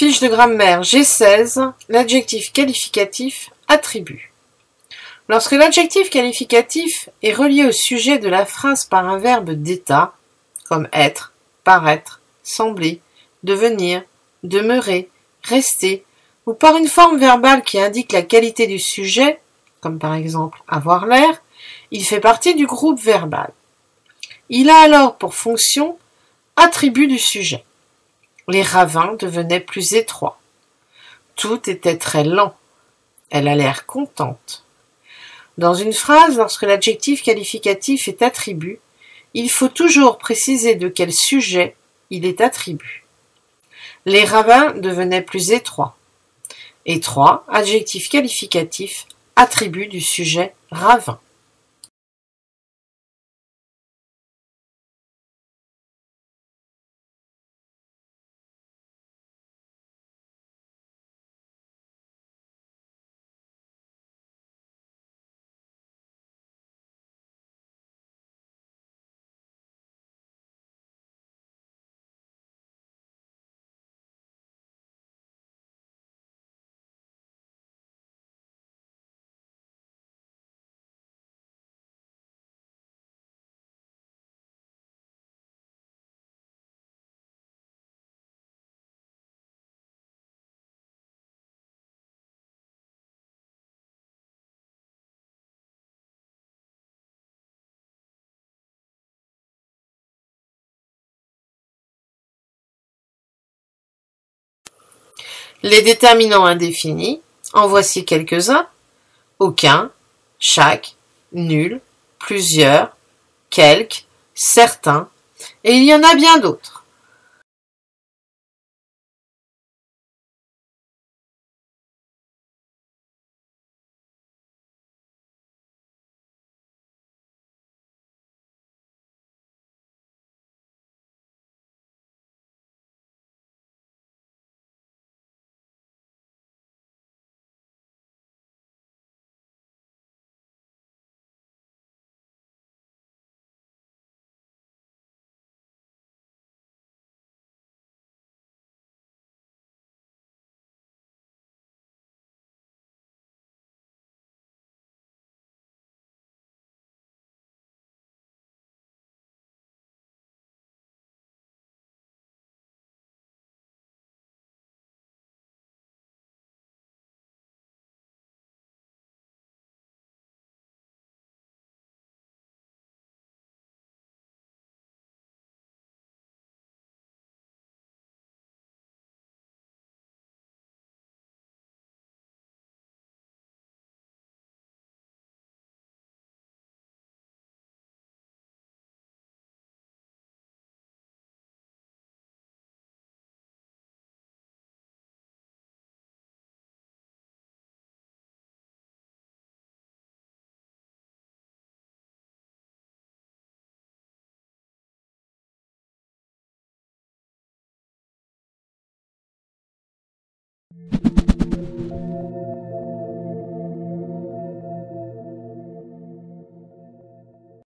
Fiche de grammaire G16, l'adjectif qualificatif attribut. Lorsque l'adjectif qualificatif est relié au sujet de la phrase par un verbe d'état, comme être, paraître, sembler, devenir, demeurer, rester, ou par une forme verbale qui indique la qualité du sujet, comme par exemple avoir l'air, il fait partie du groupe verbal. Il a alors pour fonction attribut du sujet. Les ravins devenaient plus étroits. Tout était très lent. Elle a l'air contente. Dans une phrase, lorsque l'adjectif qualificatif est attribut, il faut toujours préciser de quel sujet il est attribut. Les ravins devenaient plus étroits. Étroit, adjectif qualificatif, attribut du sujet ravin. Les déterminants indéfinis, en voici quelques-uns. Aucun, chaque, nul, plusieurs, quelques, certains, et il y en a bien d'autres.